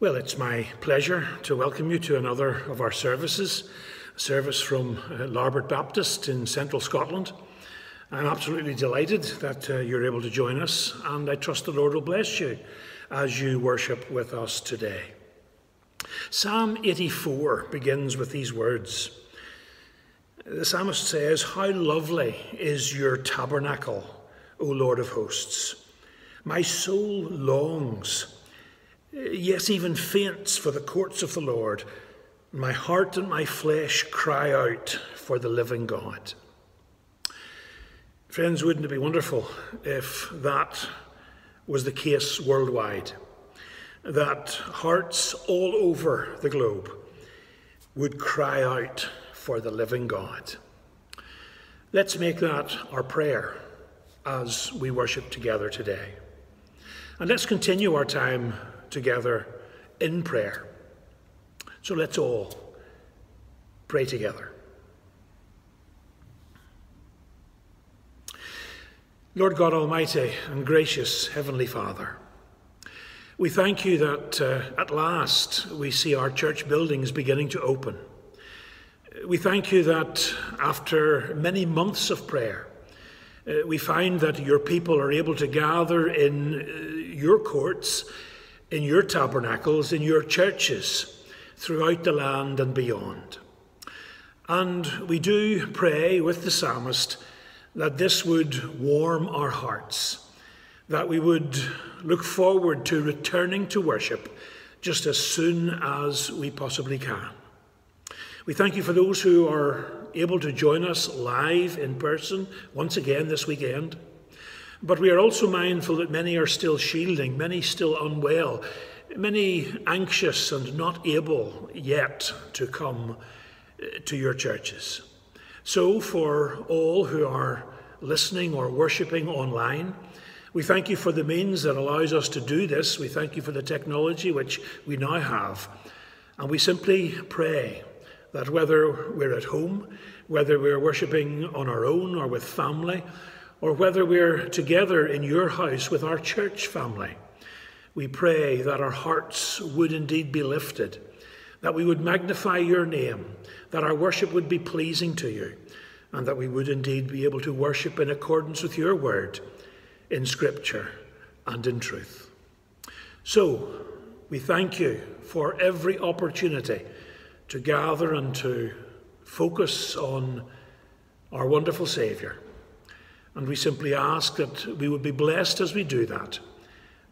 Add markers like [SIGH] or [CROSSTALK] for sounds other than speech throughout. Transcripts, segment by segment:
Well, it's my pleasure to welcome you to another of our services, a service from uh, Larbert Baptist in central Scotland. I'm absolutely delighted that uh, you're able to join us, and I trust the Lord will bless you as you worship with us today. Psalm 84 begins with these words. The psalmist says, How lovely is your tabernacle, O Lord of hosts! My soul longs yes, even faints for the courts of the Lord. My heart and my flesh cry out for the living God. Friends, wouldn't it be wonderful if that was the case worldwide? That hearts all over the globe would cry out for the living God. Let's make that our prayer as we worship together today. And let's continue our time together in prayer. So let's all pray together. Lord God Almighty and gracious Heavenly Father, we thank you that uh, at last we see our church buildings beginning to open. We thank you that after many months of prayer, uh, we find that your people are able to gather in uh, your courts in your tabernacles, in your churches throughout the land and beyond. And we do pray with the psalmist that this would warm our hearts, that we would look forward to returning to worship just as soon as we possibly can. We thank you for those who are able to join us live in person once again this weekend. But we are also mindful that many are still shielding, many still unwell, many anxious and not able yet to come uh, to your churches. So, for all who are listening or worshipping online, we thank you for the means that allows us to do this. We thank you for the technology which we now have. And we simply pray that whether we're at home, whether we're worshipping on our own or with family, or whether we're together in your house with our church family, we pray that our hearts would indeed be lifted, that we would magnify your name, that our worship would be pleasing to you, and that we would indeed be able to worship in accordance with your word in Scripture and in truth. So, we thank you for every opportunity to gather and to focus on our wonderful Saviour. And we simply ask that we would be blessed as we do that,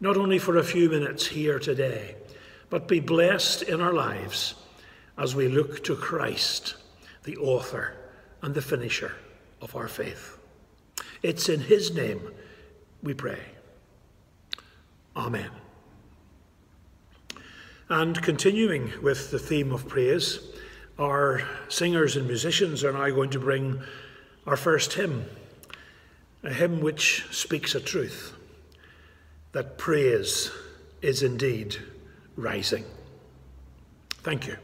not only for a few minutes here today, but be blessed in our lives as we look to Christ, the author and the finisher of our faith. It's in His name we pray. Amen. And continuing with the theme of praise, our singers and musicians are now going to bring our first hymn a hymn which speaks a truth that praise is indeed rising. Thank you.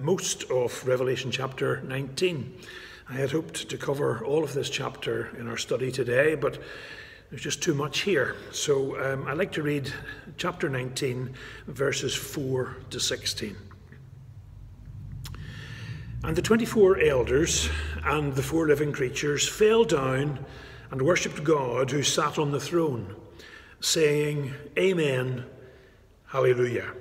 Most of Revelation chapter 19. I had hoped to cover all of this chapter in our study today, but there's just too much here. So um, I'd like to read chapter 19, verses 4 to 16. And the 24 elders and the four living creatures fell down and worshipped God who sat on the throne, saying, Amen, Hallelujah.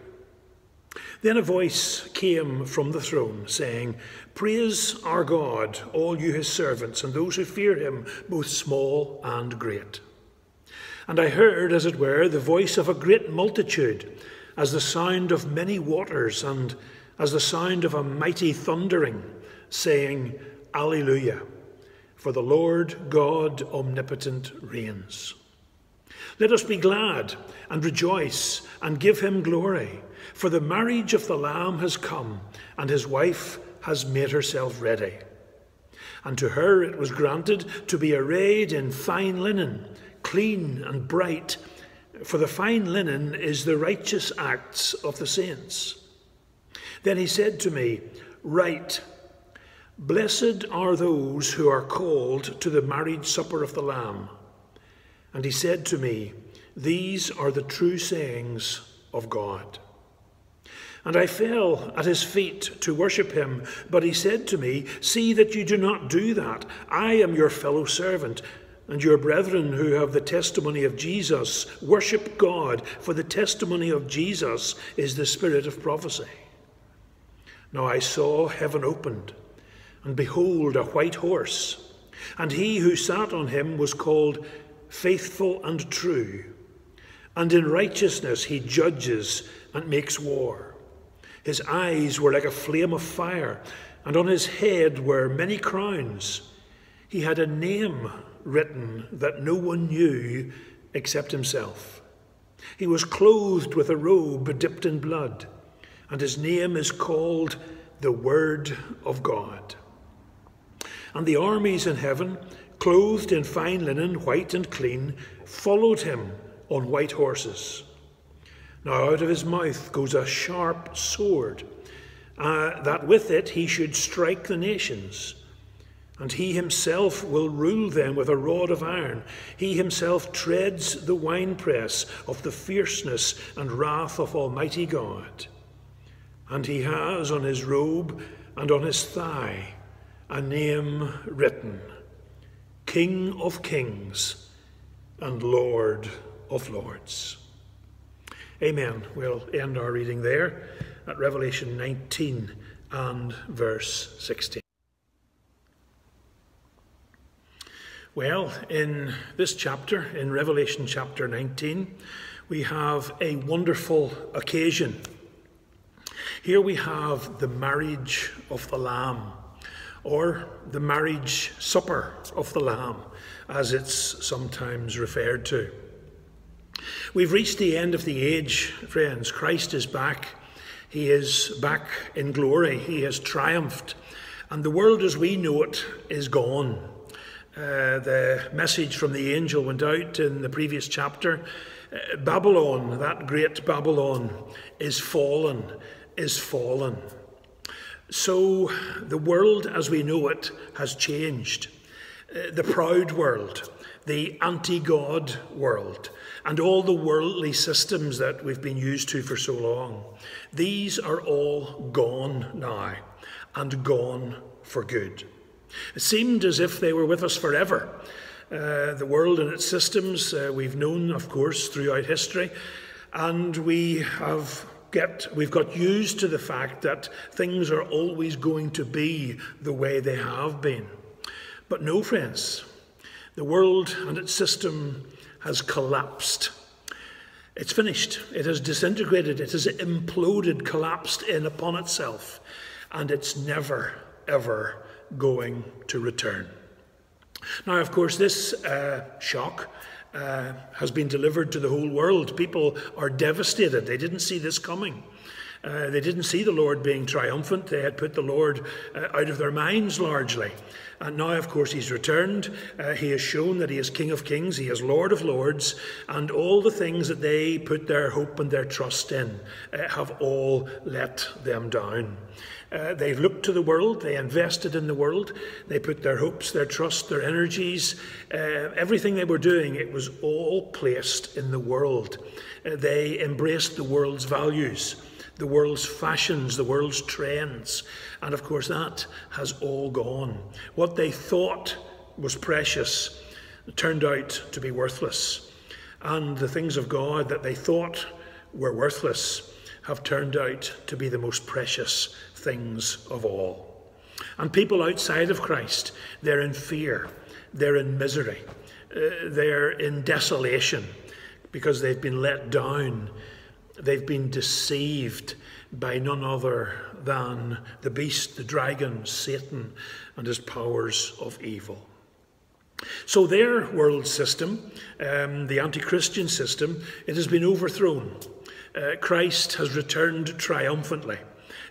Then a voice came from the throne, saying, Praise our God, all you his servants, and those who fear him, both small and great. And I heard, as it were, the voice of a great multitude, as the sound of many waters, and as the sound of a mighty thundering, saying, Alleluia, for the Lord God omnipotent reigns. Let us be glad and rejoice and give him glory. For the marriage of the Lamb has come, and his wife has made herself ready. And to her it was granted to be arrayed in fine linen, clean and bright, for the fine linen is the righteous acts of the saints. Then he said to me, Write, Blessed are those who are called to the marriage supper of the Lamb. And he said to me, These are the true sayings of God. And I fell at his feet to worship him. But he said to me, See that you do not do that. I am your fellow servant and your brethren who have the testimony of Jesus. Worship God, for the testimony of Jesus is the spirit of prophecy. Now I saw heaven opened, and behold, a white horse. And he who sat on him was called Faithful and True. And in righteousness he judges and makes war. His eyes were like a flame of fire, and on his head were many crowns. He had a name written that no one knew except himself. He was clothed with a robe dipped in blood, and his name is called the Word of God. And the armies in heaven, clothed in fine linen, white and clean, followed him on white horses. Now out of his mouth goes a sharp sword, uh, that with it he should strike the nations. And he himself will rule them with a rod of iron. He himself treads the winepress of the fierceness and wrath of Almighty God. And he has on his robe and on his thigh a name written King of Kings and Lord of Lords. Amen. We'll end our reading there at Revelation 19 and verse 16. Well, in this chapter, in Revelation chapter 19, we have a wonderful occasion. Here we have the marriage of the Lamb, or the marriage supper of the Lamb, as it's sometimes referred to. We've reached the end of the age, friends. Christ is back. He is back in glory. He has triumphed. And the world as we know it is gone. Uh, the message from the angel went out in the previous chapter. Uh, Babylon, that great Babylon, is fallen, is fallen. So the world as we know it has changed. Uh, the proud world, the anti God world, and all the worldly systems that we've been used to for so long. These are all gone now and gone for good. It seemed as if they were with us forever. Uh, the world and its systems uh, we've known, of course, throughout history, and we have get we've got used to the fact that things are always going to be the way they have been. But no, friends, the world and its system has collapsed. It's finished. It has disintegrated. It has imploded, collapsed in upon itself. And it's never, ever going to return. Now, of course, this uh, shock uh, has been delivered to the whole world. People are devastated. They didn't see this coming. Uh, they didn't see the Lord being triumphant. They had put the Lord uh, out of their minds largely. And now, of course, he's returned. Uh, he has shown that he is King of Kings, he is Lord of Lords, and all the things that they put their hope and their trust in uh, have all let them down. Uh, they looked to the world, they invested in the world, they put their hopes, their trust, their energies, uh, everything they were doing, it was all placed in the world. Uh, they embraced the world's values the world's fashions, the world's trends. And of course, that has all gone. What they thought was precious turned out to be worthless. And the things of God that they thought were worthless have turned out to be the most precious things of all. And people outside of Christ, they're in fear, they're in misery, uh, they're in desolation because they've been let down They've been deceived by none other than the beast, the dragon, Satan, and his powers of evil. So, their world system, um, the anti Christian system, it has been overthrown. Uh, Christ has returned triumphantly.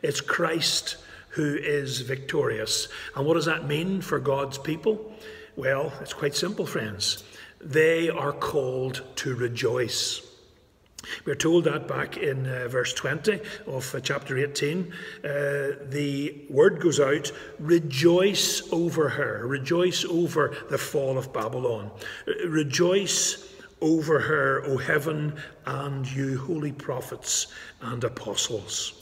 It's Christ who is victorious. And what does that mean for God's people? Well, it's quite simple, friends. They are called to rejoice. We're told that back in uh, verse 20 of uh, chapter 18. Uh, the word goes out rejoice over her, rejoice over the fall of Babylon, uh, rejoice over her, O heaven, and you holy prophets and apostles.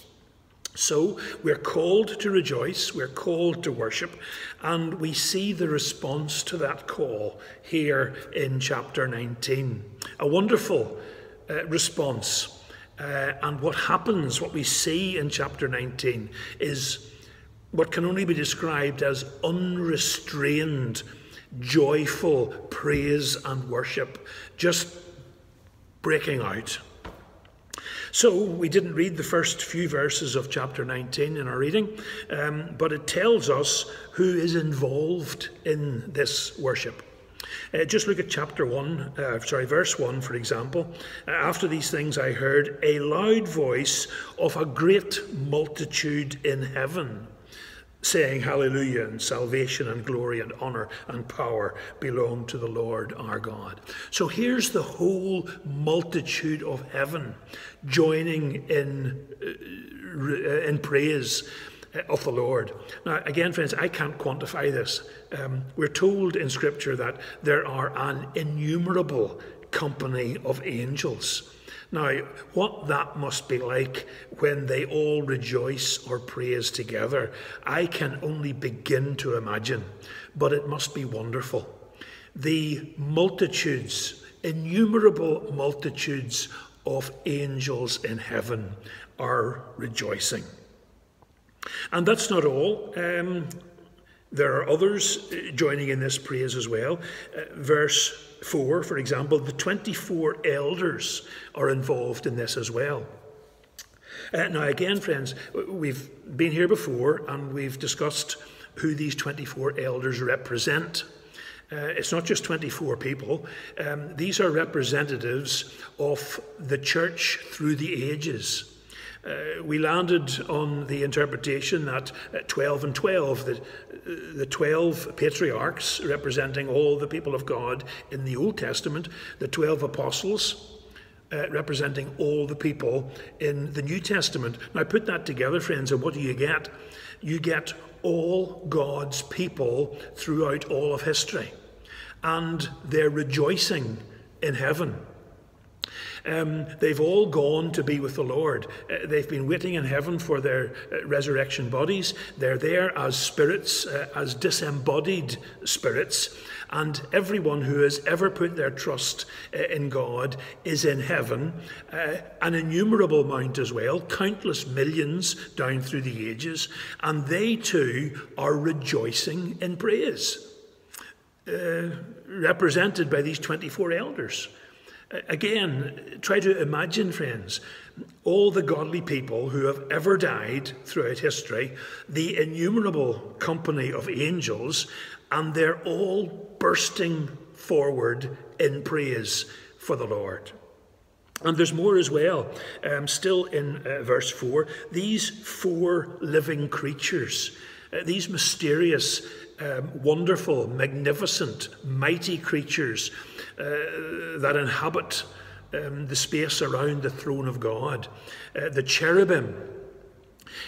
So we're called to rejoice, we're called to worship, and we see the response to that call here in chapter 19. A wonderful uh, response. Uh, and what happens, what we see in chapter 19, is what can only be described as unrestrained, joyful praise and worship, just breaking out. So, we didn't read the first few verses of chapter 19 in our reading, um, but it tells us who is involved in this worship. Uh, just look at chapter 1, uh, sorry, verse 1, for example. Uh, After these things I heard a loud voice of a great multitude in heaven saying, Hallelujah, and salvation and glory and honour and power belong to the Lord our God. So here's the whole multitude of heaven joining in, uh, in praise of the Lord. Now, again, friends, I can't quantify this. Um, we're told in Scripture that there are an innumerable company of angels. Now, what that must be like when they all rejoice or praise together, I can only begin to imagine, but it must be wonderful. The multitudes, innumerable multitudes of angels in heaven are rejoicing. And that's not all. Um, there are others uh, joining in this praise as well. Uh, verse 4, for example, the 24 elders are involved in this as well. Uh, now, again, friends, we've been here before and we've discussed who these 24 elders represent. Uh, it's not just 24 people, um, these are representatives of the church through the ages. Uh, we landed on the interpretation that uh, 12 and 12, the, uh, the 12 patriarchs representing all the people of God in the Old Testament, the 12 apostles uh, representing all the people in the New Testament. Now, put that together, friends, and what do you get? You get all God's people throughout all of history, and they're rejoicing in heaven. Um, they've all gone to be with the Lord. Uh, they've been waiting in heaven for their uh, resurrection bodies. They're there as spirits, uh, as disembodied spirits. And everyone who has ever put their trust uh, in God is in heaven, uh, an innumerable amount as well, countless millions down through the ages, and they too are rejoicing in praise, uh, represented by these 24 elders. Again, try to imagine, friends, all the godly people who have ever died throughout history, the innumerable company of angels, and they're all bursting forward in praise for the Lord. And there's more as well, um, still in uh, verse 4. These four living creatures, uh, these mysterious, um, wonderful, magnificent, mighty creatures uh, that inhabit um, the space around the throne of God, uh, the cherubim,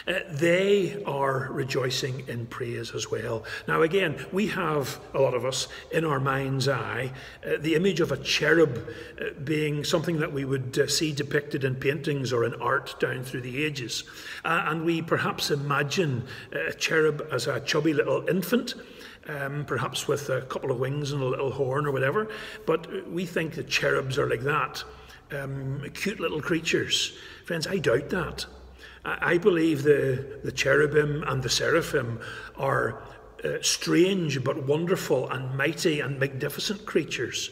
uh, they are rejoicing in praise as well. Now, again, we have, a lot of us, in our mind's eye, uh, the image of a cherub uh, being something that we would uh, see depicted in paintings or in art down through the ages. Uh, and we perhaps imagine a cherub as a chubby little infant. Um, perhaps with a couple of wings and a little horn or whatever, but we think that cherubs are like that. Um, cute little creatures. Friends, I doubt that. I believe the, the cherubim and the seraphim are uh, strange but wonderful and mighty and magnificent creatures.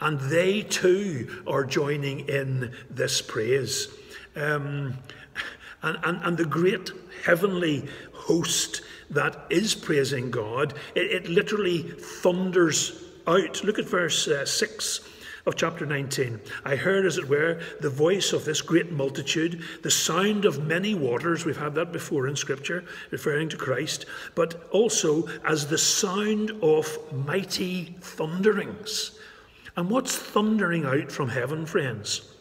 And they too are joining in this praise. Um, and, and, and the great heavenly host that is praising God, it, it literally thunders out. Look at verse uh, 6 of chapter 19. I heard, as it were, the voice of this great multitude, the sound of many waters. We've had that before in Scripture, referring to Christ, but also as the sound of mighty thunderings. And what's thundering out from heaven, friends?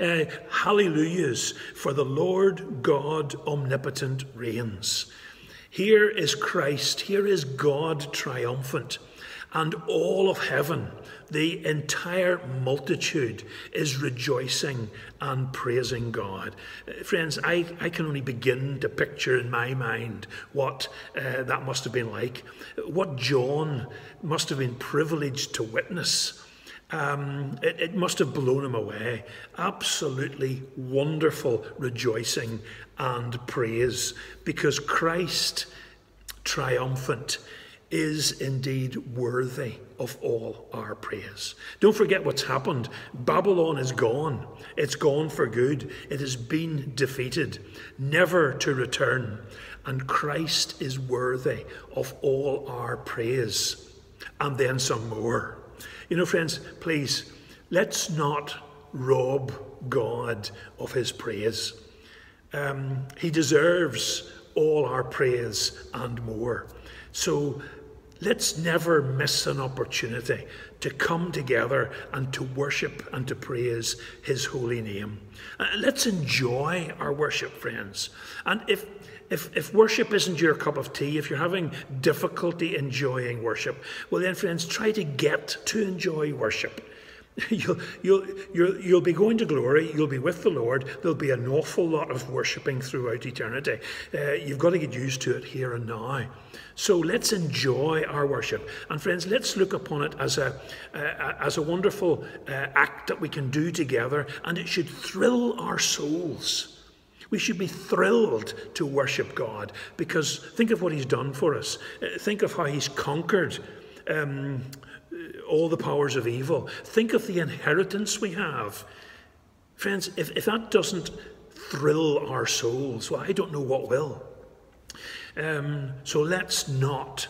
Uh, hallelujahs, for the Lord God omnipotent reigns. Here is Christ, here is God triumphant, and all of heaven the entire multitude is rejoicing and praising God. Uh, friends, I, I can only begin to picture in my mind what uh, that must have been like, what John must have been privileged to witness. Um, it, it must have blown him away. Absolutely wonderful rejoicing and praise because Christ triumphant is indeed worthy of all our praise. Don't forget what's happened. Babylon is gone. It's gone for good. It has been defeated, never to return. And Christ is worthy of all our praise. And then some more. You know, friends, please, let's not rob God of his praise. Um, he deserves all our praise and more. So Let's never miss an opportunity to come together and to worship and to praise His holy name. Uh, let's enjoy our worship, friends. And if if, if worship isn't your cup of tea, if you're having difficulty enjoying worship, well, then, friends, try to get to enjoy worship. [LAUGHS] You'll, you'll, you'll, you'll be going to glory, you'll be with the Lord, there'll be an awful lot of worshipping throughout eternity. Uh, you've got to get used to it here and now. So let's enjoy our worship. And friends, let's look upon it as a, uh, as a wonderful uh, act that we can do together, and it should thrill our souls. We should be thrilled to worship God because think of what He's done for us. Uh, think of how He's conquered. Um, all the powers of evil. Think of the inheritance we have. Friends, if, if that doesn't thrill our souls, well, I don't know what will. Um, so let's not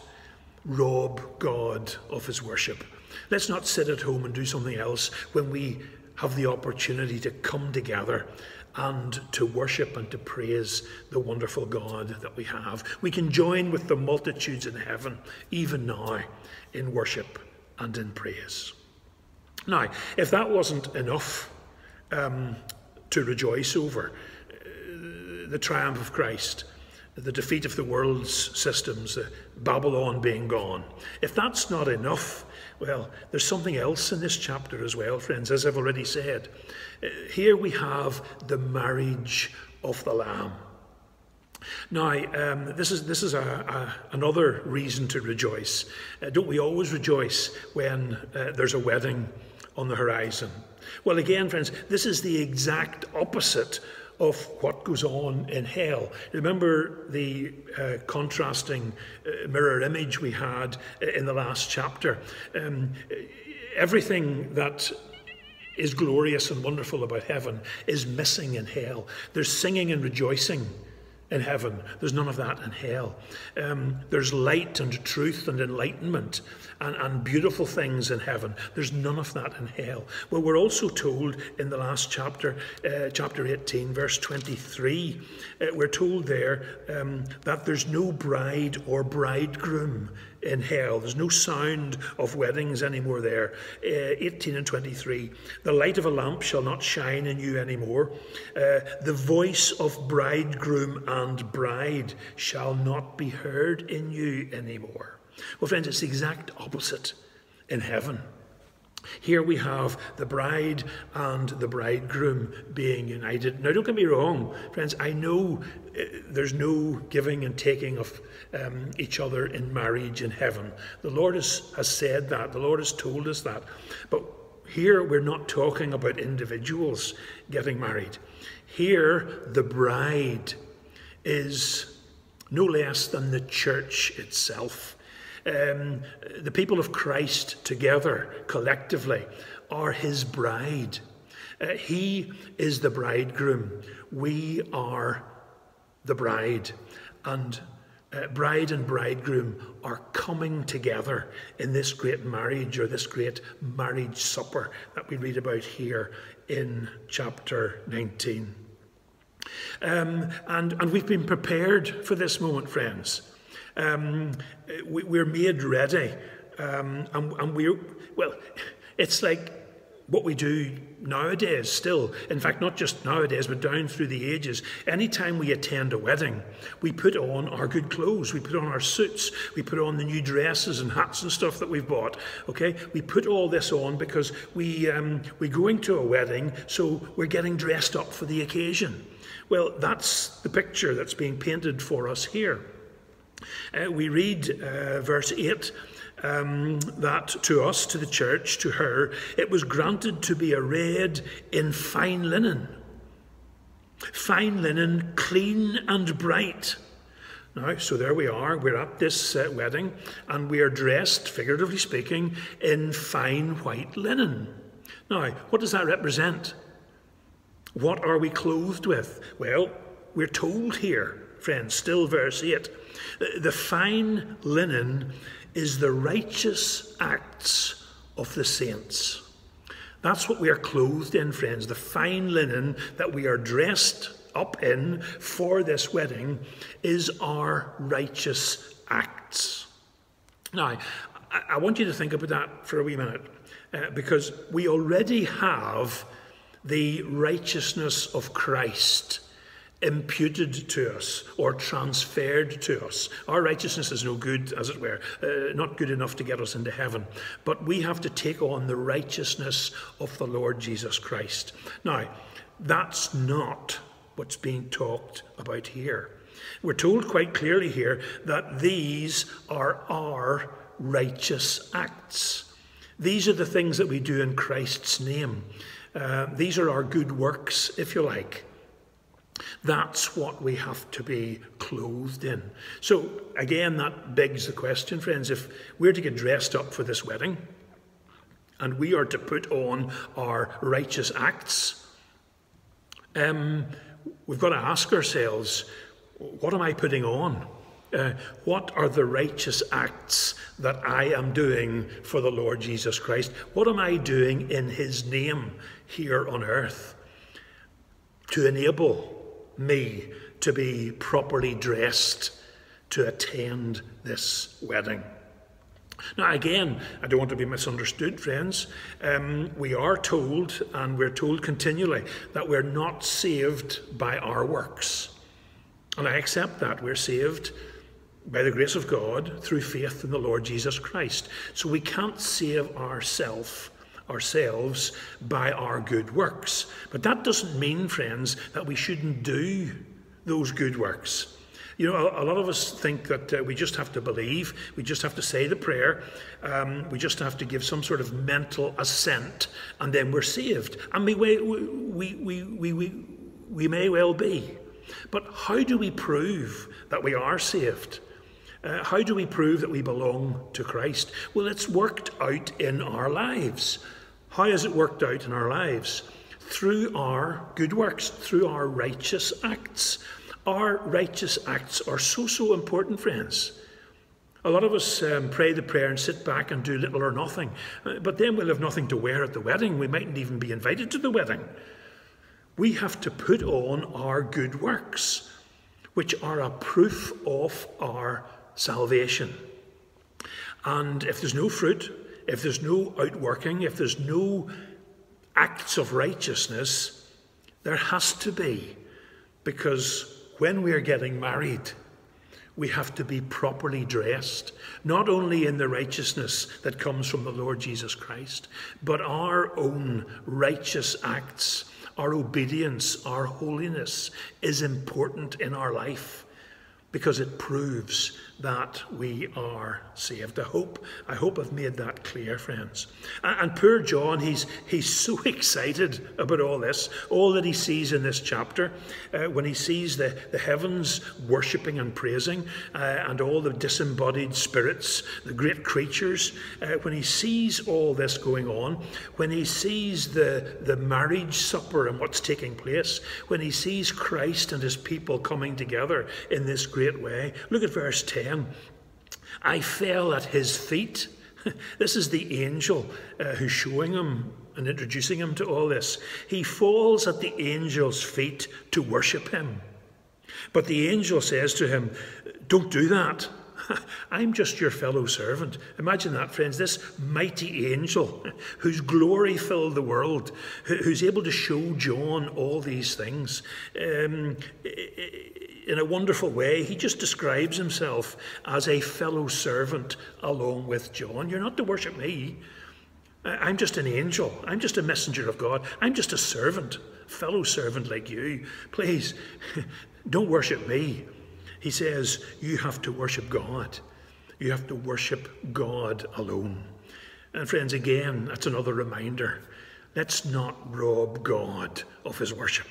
rob God of his worship. Let's not sit at home and do something else when we have the opportunity to come together and to worship and to praise the wonderful God that we have. We can join with the multitudes in heaven, even now, in worship and in praise. Now, if that wasn't enough um, to rejoice over, uh, the triumph of Christ, the defeat of the world's systems, Babylon being gone, if that's not enough, well, there's something else in this chapter as well, friends, as I've already said. Uh, here we have the marriage of the Lamb. Now, um, this is, this is a, a, another reason to rejoice. Uh, don't we always rejoice when uh, there's a wedding on the horizon? Well, again, friends, this is the exact opposite of what goes on in hell. Remember the uh, contrasting uh, mirror image we had uh, in the last chapter? Um, everything that is glorious and wonderful about heaven is missing in hell. There's singing and rejoicing in heaven. There's none of that in hell. Um, there's light and truth and enlightenment and, and beautiful things in heaven. There's none of that in hell. Well, we're also told in the last chapter, uh, chapter 18, verse 23, uh, we're told there um, that there's no bride or bridegroom in hell. There's no sound of weddings anymore there. Uh, 18 and 23. The light of a lamp shall not shine in you anymore. Uh, the voice of bridegroom and bride shall not be heard in you anymore. Well, friends, it's the exact opposite in heaven. Here we have the bride and the bridegroom being united. Now, don't get me wrong, friends, I know uh, there's no giving and taking of um, each other in marriage in heaven. The Lord has, has said that, the Lord has told us that. But here we're not talking about individuals getting married. Here, the bride is no less than the church itself um, the people of Christ together, collectively, are his bride. Uh, he is the bridegroom. We are the bride. And uh, bride and bridegroom are coming together in this great marriage or this great marriage supper that we read about here in chapter 19. Um, and, and we've been prepared for this moment, friends. Um, we, are made ready. Um, and, and we're, well, it's like what we do nowadays still. In fact, not just nowadays, but down through the ages. Anytime we attend a wedding, we put on our good clothes, we put on our suits, we put on the new dresses and hats and stuff that we've bought. Okay, we put all this on because we um, we're going to a wedding, so we're getting dressed up for the occasion. Well, that's the picture that's being painted for us here. Uh, we read uh, verse 8 um, that to us, to the church, to her, it was granted to be arrayed in fine linen. Fine linen, clean and bright. Now, so there we are. We're at this uh, wedding and we are dressed, figuratively speaking, in fine white linen. Now, what does that represent? What are we clothed with? Well, we're told here, friends, still verse 8 the fine linen is the righteous acts of the saints. That's what we are clothed in, friends. The fine linen that we are dressed up in for this wedding is our righteous acts. Now, I want you to think about that for a wee minute, uh, because we already have the righteousness of Christ imputed to us or transferred to us. Our righteousness is no good, as it were, uh, not good enough to get us into heaven. But we have to take on the righteousness of the Lord Jesus Christ. Now, that's not what's being talked about here. We're told quite clearly here that these are our righteous acts. These are the things that we do in Christ's name. Uh, these are our good works, if you like. That's what we have to be clothed in. So, again, that begs the question, friends if we're to get dressed up for this wedding and we are to put on our righteous acts, um, we've got to ask ourselves what am I putting on? Uh, what are the righteous acts that I am doing for the Lord Jesus Christ? What am I doing in His name here on earth to enable me to be properly dressed to attend this wedding. Now, again, I don't want to be misunderstood, friends. Um, we are told, and we're told continually, that we're not saved by our works. And I accept that. We're saved by the grace of God through faith in the Lord Jesus Christ. So we can't save ourselves ourselves by our good works. But that doesn't mean, friends, that we shouldn't do those good works. You know, a, lot of us think that uh, we just have to believe, we just have to say the prayer, um, we just have to give some sort of mental assent, and then we're saved. And we, we, we, we, we, we may well be. But how do we prove that we are saved? Uh, how do we prove that we belong to Christ? Well, it's worked out in our lives. How has it worked out in our lives? Through our good works, through our righteous acts. Our righteous acts are so, so important, friends. A lot of us um, pray the prayer and sit back and do little or nothing, uh, but then we'll have nothing to wear at the wedding. We mightn't even be invited to the wedding. We have to put on our good works, which are a proof of our salvation. And if there's no fruit, if there's no outworking, if there's no acts of righteousness, there has to be. Because when we're getting married, we have to be properly dressed, not only in the righteousness that comes from the Lord Jesus Christ, but our own righteous acts, our obedience, our holiness is important in our life because it proves that we are saved. I hope, I hope I've made that clear, friends. And, poor John, he's, he's so [LAUGHS] excited about all this, all that he sees in this chapter, uh, when he sees the, the heavens worshipping and praising, uh, and all the disembodied spirits, the great creatures, uh, when he sees all this going on, when he sees the, the marriage supper and what's taking place, when he sees Christ and his people coming together in this great way, look at verse 10. I fell at his feet. [LAUGHS] this is the angel uh, who's showing him and introducing him to all this. He falls at the angel's feet to worship him. But the angel says to him, Don't do that. [LAUGHS] I'm just your fellow servant. Imagine that, friends. This mighty angel [LAUGHS] whose glory filled the world, who's able to show John all these things. Um, in a wonderful way, he just describes himself as a fellow servant along with John. You're not to worship me. I'm just an angel. I'm just a messenger of God. I'm just a servant, fellow servant like you. Please, [LAUGHS] don't worship me. He says, You have to worship God. You have to worship God alone. And friends, again, that's another reminder. Let's not rob God of his worship.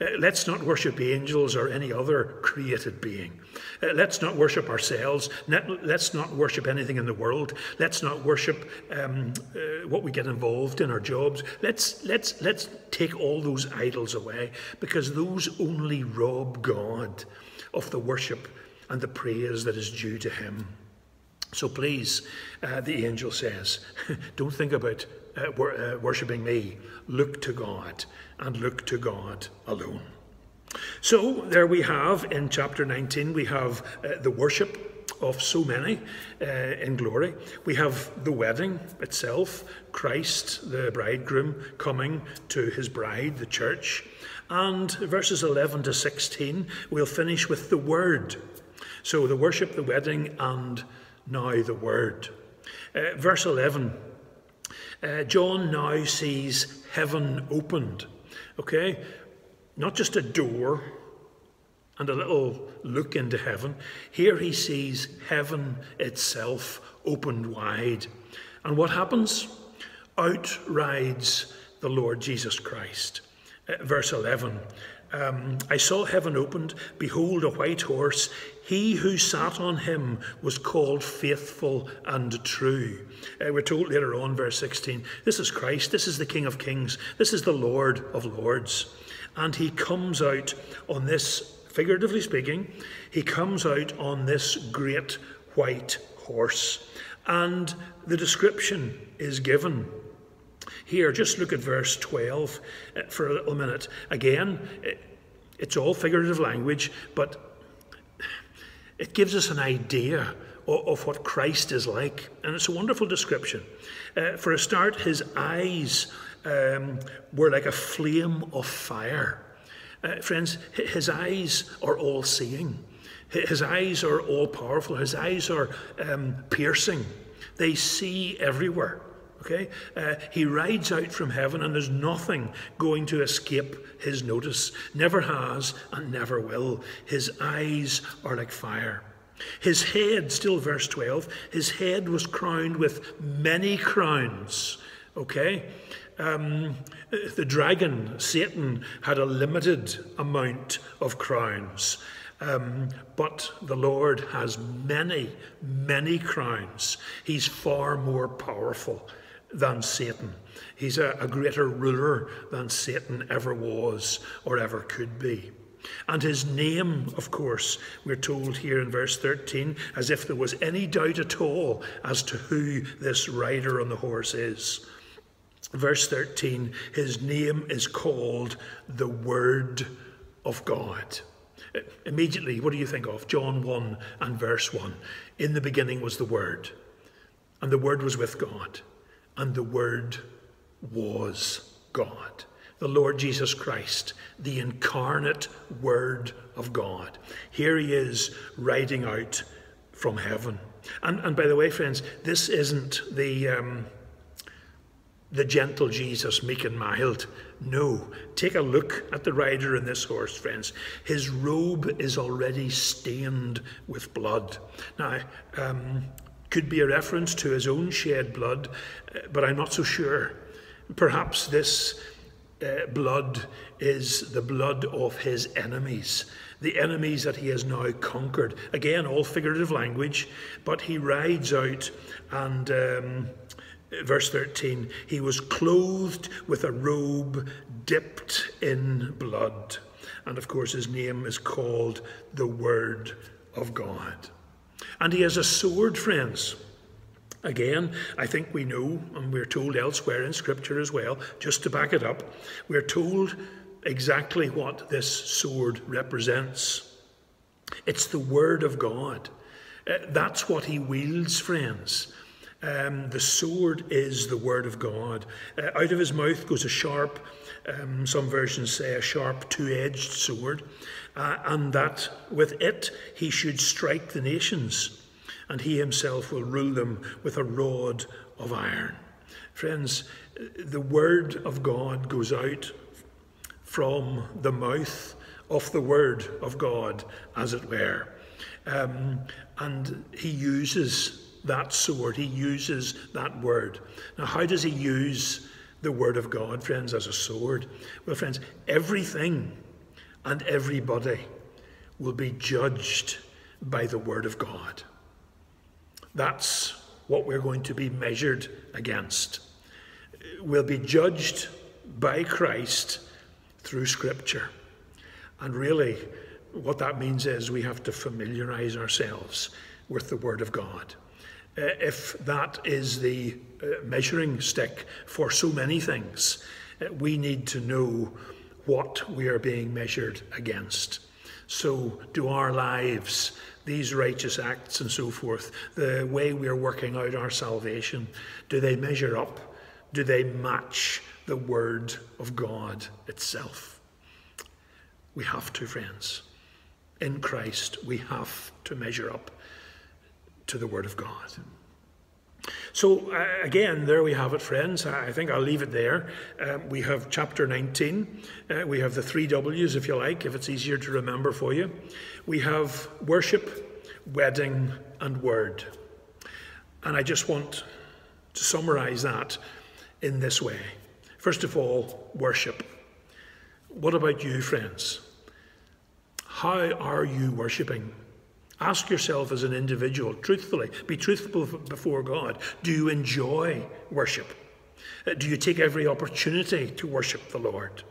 Uh, let's not worship angels or any other created being. Uh, let's not worship ourselves. Let's not worship anything in the world. Let's not worship um, uh, what we get involved in our jobs. Let's, let's, let's take all those idols away because those only rob God of the worship and the praise that is due to Him. So please, uh, the angel says, [LAUGHS] don't think about uh, wor- uh, worshipping me. Look to God and look to God alone. So there we have in chapter 19, we have uh, the worship of so many uh, in glory. We have the wedding itself, Christ, the bridegroom, coming to his bride, the church. And verses 11 to 16, we'll finish with the word. So the worship, the wedding, and now the word. Uh, verse 11 uh, John now sees heaven opened. Okay? Not just a door and a little look into heaven. Here he sees heaven itself opened wide. And what happens? Out rides the Lord Jesus Christ. Uh, verse 11 um, I saw heaven opened, behold, a white horse. He who sat on him was called faithful and true. Uh, we're told later on, verse 16, this is Christ, this is the King of Kings, this is the Lord of Lords. And he comes out on this, figuratively speaking, he comes out on this great white horse. And the description is given here, just look at verse 12 uh, for a little minute. Again, it's all figurative language, but it gives us an idea of, what Christ is like. And it's a wonderful description. Uh, for a start, his eyes um, were like a flame of fire. Uh, friends, his eyes are all seeing. His eyes are all powerful. His eyes are um, piercing. They see everywhere. Okay? Uh, he rides out from heaven, and there's nothing going to escape his notice. Never has and never will. His eyes are like fire. His head, still verse 12, his head was crowned with many crowns. Okay? Um, the dragon, Satan, had a limited amount of crowns. Um, but the Lord has many, many crowns. He's far more powerful than Satan. He's a, a greater ruler than Satan ever was or ever could be. And his name, of course, we're told here in verse 13, as if there was any doubt at all as to who this rider on the horse is. Verse 13, his name is called the Word of God. Immediately, what do you think of? John 1 and verse 1. In the beginning was the Word, and the Word was with God, and the Word was God the Lord Jesus Christ, the incarnate Word of God. Here he is riding out from heaven. And, and by the way, friends, this isn't the, um, the gentle Jesus, meek and mild. No. Take a look at the rider in this horse, friends. His robe is already stained with blood. Now, um, could be a reference to his own shed blood, uh, but I'm not so sure. Perhaps this uh, blood is the blood of his enemies, the enemies that he has now conquered. Again, all figurative language, but he rides out and. Um, verse 13, he was clothed with a robe dipped in blood. And of course, his name is called the Word of God. And he has a sword, friends. Again, I think we know, and we're told elsewhere in Scripture as well, just to back it up, we're told exactly what this sword represents. It's the Word of God. Uh, that's what he wields, friends. Um, the sword is the Word of God. Uh, out of his mouth goes a sharp, um, some versions say a sharp two edged sword, uh, and that with it he should strike the nations and he himself will rule them with a rod of iron. Friends, the word of God goes out from the mouth of the word of God, as it were. Um, and he uses that sword, he uses that word. Now, how does he use the word of God, friends, as a sword? Well, friends, everything and everybody will be judged by the word of God. That's what we're going to be measured against. We'll be judged by Christ through Scripture. And really, what that means is we have to familiarize ourselves with the Word of God. Uh, if that is the uh, measuring stick for so many things, uh, we need to know what we are being measured against. So, do our lives these righteous acts and so forth, the way we're working out our salvation, do they measure up? Do they match the Word of God itself? We have to, friends. In Christ, we have to measure up to the Word of God. So, uh, again, there we have it, friends. I think I'll leave it there. Um, we have chapter 19. Uh, we have the three W's, if you like, if it's easier to remember for you. We have worship, wedding, and word. And I just want to summarize that in this way. First of all, worship. What about you, friends? How are you worshipping? Ask yourself as an individual, truthfully, be truthful before God. Do you enjoy worship? Uh, do you take every opportunity to worship the Lord?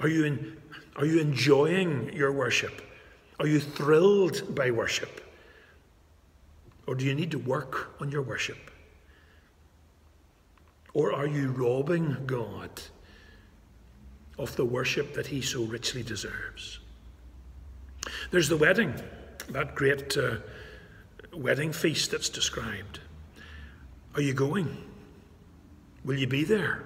Are you, in, are you enjoying your worship? Are you thrilled by worship? Or do you need to work on your worship? Or are you robbing God of the worship that he so richly deserves? There's the wedding, that great uh, wedding feast that's described. Are you going? Will you be there?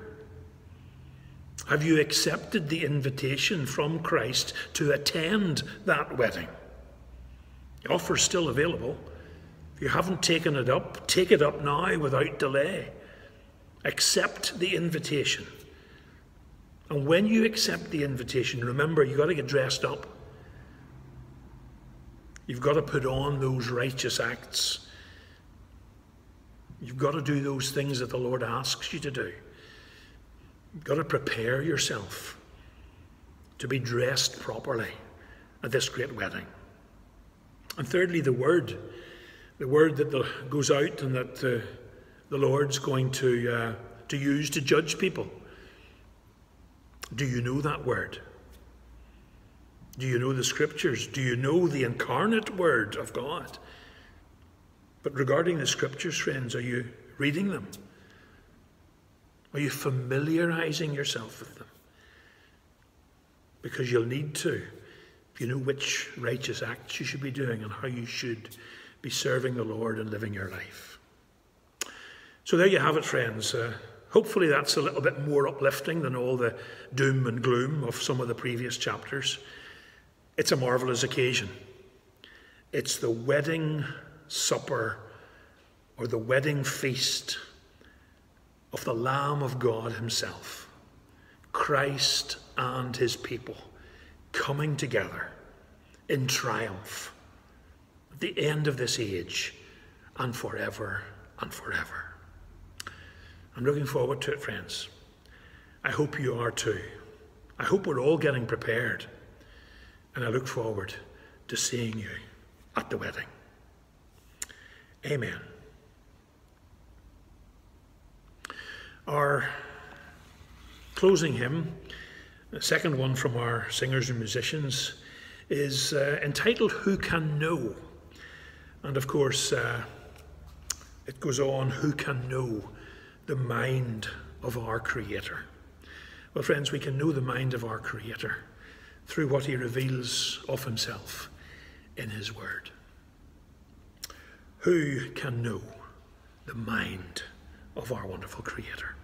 Have you accepted the invitation from Christ to attend that wedding? The offer's still available. If you haven't taken it up, take it up now without delay. Accept the invitation. And when you accept the invitation, remember you've got to get dressed up. You've got to put on those righteous acts. You've got to do those things that the Lord asks you to do. You've got to prepare yourself to be dressed properly at this great wedding. And thirdly, the word. The word that the, goes out and that uh, the Lord's going to, uh, to use to judge people. Do you know that word? Do you know the scriptures? Do you know the incarnate word of God? But regarding the scriptures, friends, are you reading them? Are you familiarizing yourself with them? Because you'll need to you know which righteous acts you should be doing and how you should be serving the Lord and living your life. So there you have it, friends. Uh, hopefully, that's a little bit more uplifting than all the doom and gloom of some of the previous chapters. It's a marvelous occasion. It's the wedding supper or the wedding feast of the Lamb of God Himself, Christ and His people coming together in triumph at the end of this age and forever and forever. I'm looking forward to it, friends. I hope you are too. I hope we're all getting prepared. And I look forward to seeing you at the wedding. Amen. Our closing hymn, the second one from our singers and musicians, is uh, entitled Who Can Know? And of course, uh, it goes on, Who can know the mind of our Creator? Well, friends, we can know the mind of our Creator through what He reveals of Himself in His Word. Who can know the mind of our wonderful Creator?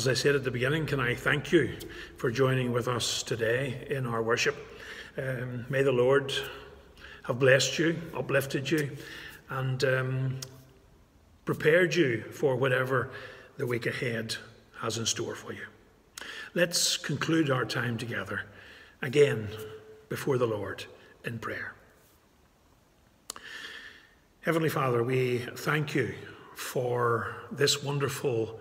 As I said at the beginning, can I thank you for joining with us today in our worship? Um, may the Lord have blessed you, uplifted you, and um, prepared you for whatever the week ahead has in store for you. Let's conclude our time together again before the Lord in prayer. Heavenly Father, we thank you for this wonderful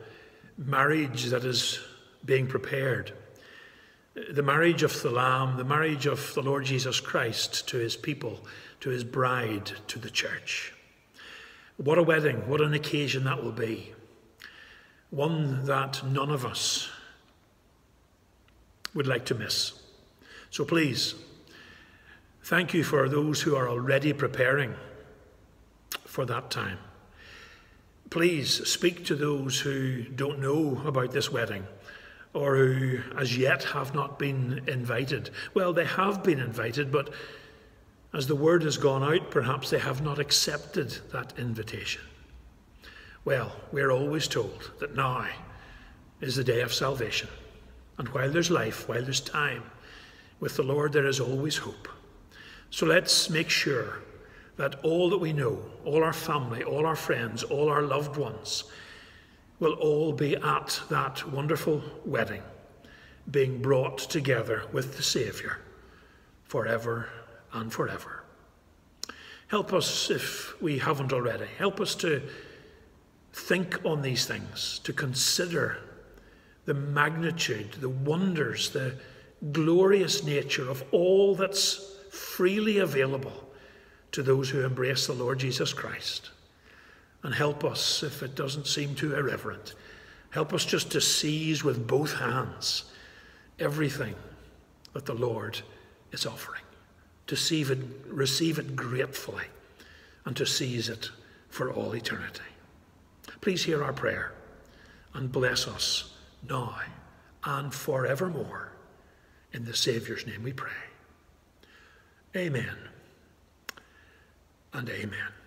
marriage that is being prepared. The marriage of the Lamb, the marriage of the Lord Jesus Christ to his people, to his bride, to the church. What a wedding, what an occasion that will be. One that none of us would like to miss. So please, thank you for those who are already preparing for that time. Please speak to those who don't know about this wedding or who as yet have not been invited. Well, they have been invited, but as the word has gone out, perhaps they have not accepted that invitation. Well, we're always told that now is the day of salvation. And while there's life, while there's time, with the Lord there is always hope. So let's make sure that all that we know, all our family, all our friends, all our loved ones, will all be at that wonderful wedding, being brought together with the Saviour forever and forever. Help us if we haven't already. Help us to think on these things, to consider the magnitude, the wonders, the glorious nature of all that's freely available to those who embrace the Lord Jesus Christ. And help us, if it doesn't seem too irreverent, help us just to seize with both hands everything that the Lord is offering, to receive it, receive it gratefully, and to seize it for all eternity. Please hear our prayer and bless us now and forevermore. In the Saviour's name we pray. Amen and amen.